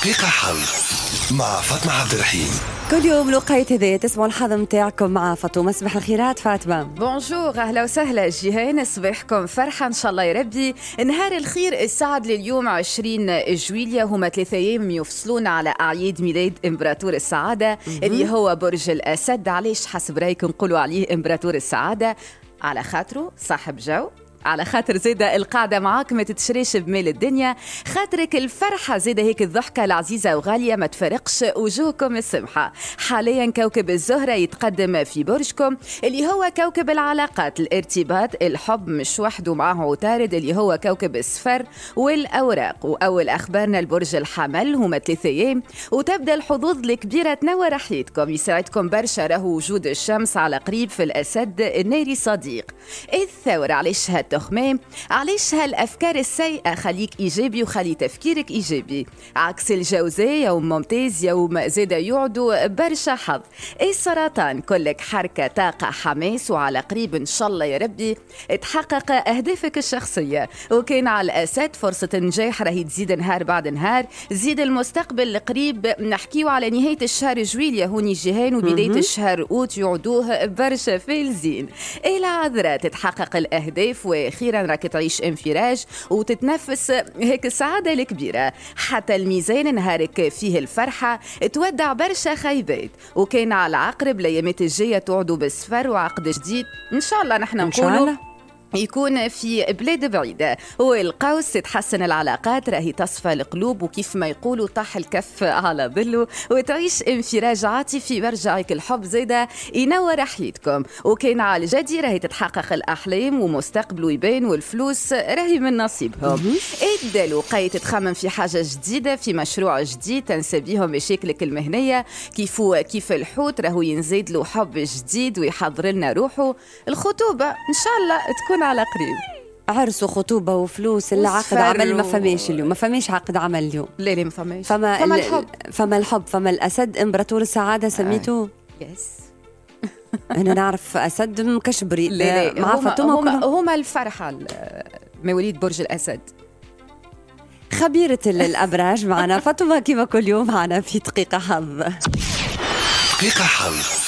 دقيقة حظ مع فاطمة عبد الرحيم. كل يوم لقيت هذا تسمعوا الحظ متاعكم مع فاطمة. صباح الخيرات فاطمة. بونجور أهلا وسهلا. جيهان صباحكم فرحه إن شاء الله يا ربي. نهار الخير السعد لليوم 20 جويليا هما ثلاثة أيام يفصلون على أعياد ميلاد إمبراطور السعادة اللي هو برج الأسد. علاش؟ حسب رايكم نقولوا عليه إمبراطور السعادة. على خاطره صاحب جو. على خاطر زيدا القاعدة معاك ما تتشريش بمال الدنيا. خاطرك الفرحة زيدا هيك الضحكة العزيزة وغالية ما تفرقش وجوهكم السمحة. حاليا كوكب الزهرة يتقدم في برجكم اللي هو كوكب العلاقات. الارتباط الحب مش وحده معه عطارد اللي هو كوكب الصفر والأوراق. وأول أخبارنا البرج الحمل هما ثلاثة أيام. وتبدأ الحظوظ الكبيرة تنور حياتكم يساعدكم برشا راهو وجود الشمس على قريب في الأسد الناري صديق. الثورة؟ علاش التخمام. علاش هالأفكار السيئة؟ خليك إيجابي وخلي تفكيرك إيجابي. عكس الجوزاء يوم ممتاز يوم زاد يعدو برشا حظ. السرطان كلك حركة طاقة حماس وعلى قريب إن شاء الله يا ربي تحقق أهدافك الشخصية. وكان على الاسد فرصة نجاح راهي تزيد نهار بعد نهار. زيد المستقبل القريب نحكيو على نهاية الشهر جويليا هوني جيهان وبداية الشهر أوت يعدوه برشا فالزين العذراء تتحقق الأهداف وأخيرا راك تعيش انفراج وتتنفس هيك السعاده الكبيرة حتى الميزان نهارك فيه الفرحة تودع برشا خيبات وكان على العقرب الايامات الجاية تعودوا بالسفر وعقد جديد إن شاء الله نحن نقولوا. يكون في بلاد بعيدة. والقوس تتحسن العلاقات راهي تصفى القلوب وكيف ما يقولوا طاح الكف على ظله وتعيش انفراج عاطفي برجعك الحب زيدا ينور حياتكم وكان على الجدي راهي تتحقق الأحلام ومستقبله يبان والفلوس راهي من نصيبهم. ادى لقيت تخمم في حاجة جديدة في مشروع جديد تنسى بيهم مشاكلك المهنية. كيف كيف الحوت راهو ينزيد له حب جديد ويحضر لنا روحه. الخطوبة إن شاء الله تكون على قريب. عرس وخطوبة وفلوس اللي عقد وسفر عمل ما فماش اليوم. ما فماش عقد عمل اليوم. لا لا ما فماش. فما فما ال- الحب. فما الحب. فما الأسد. إمبراطور السعادة سميته يس أنا نعرف أسد مكشبري لا لا. مع هما, فاطمة هما, هما الفرحة ال- مواليد برج الأسد. خبيرة ال- الأبراج معنا. فاطمة كيما كل يوم معنا في دقيقة حظ. دقيقة حظ.